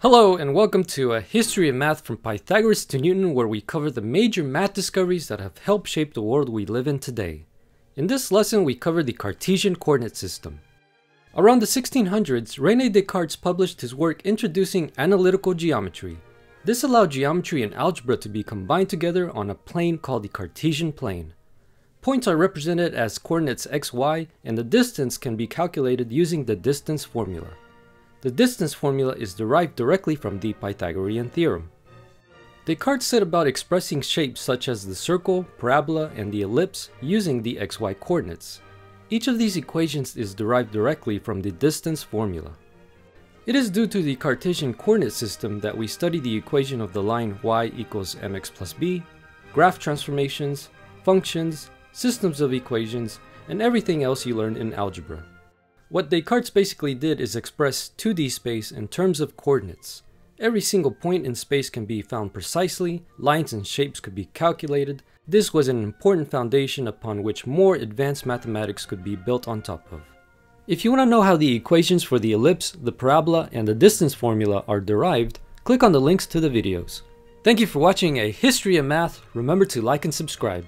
Hello and welcome to a history of math from Pythagoras to Newton where we cover the major math discoveries that have helped shape the world we live in today. In this lesson we cover the Cartesian coordinate system. Around the 1600s, Rene Descartes published his work introducing analytical geometry. This allowed geometry and algebra to be combined together on a plane called the Cartesian plane. Points are represented as coordinates xy and the distance can be calculated using the distance formula. The distance formula is derived directly from the Pythagorean theorem. Descartes set about expressing shapes such as the circle, parabola, and the ellipse using the xy coordinates. Each of these equations is derived directly from the distance formula. It is due to the Cartesian coordinate system that we study the equation of the line y equals mx plus b, graph transformations, functions, systems of equations, and everything else you learn in algebra. What Descartes basically did is express 2D space in terms of coordinates. Every single point in space can be found precisely, lines and shapes could be calculated. This was an important foundation upon which more advanced mathematics could be built on top of. If you want to know how the equations for the ellipse, the parabola, and the distance formula are derived, click on the links to the videos. Thank you for watching a History of Math. Remember to like and subscribe.